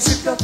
música